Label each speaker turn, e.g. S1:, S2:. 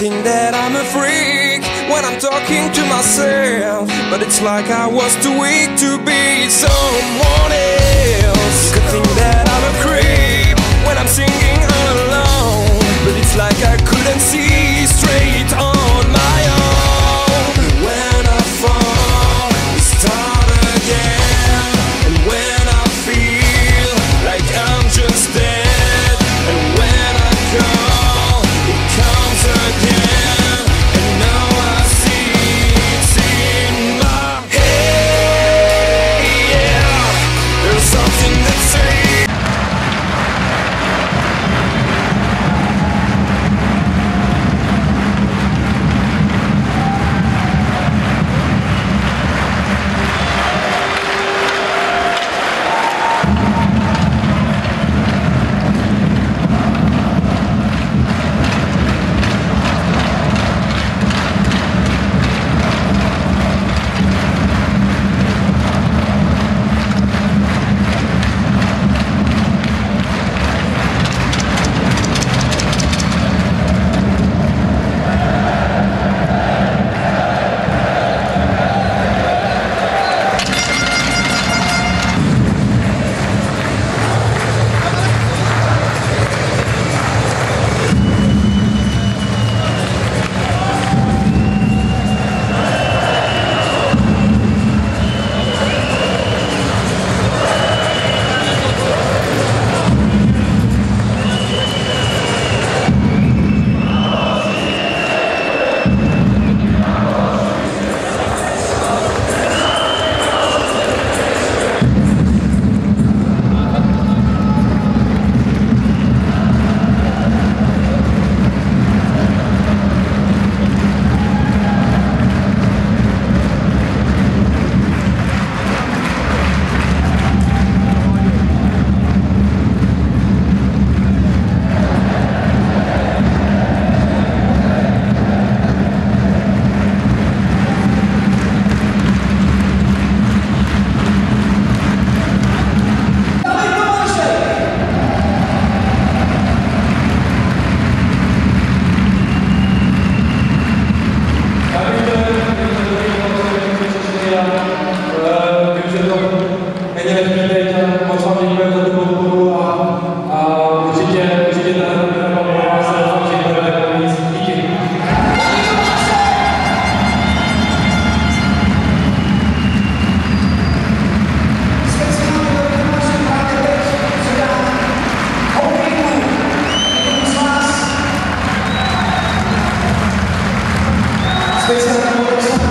S1: think that I'm a freak when I'm talking to myself. But it's like I
S2: was too weak to be someone else.
S3: Space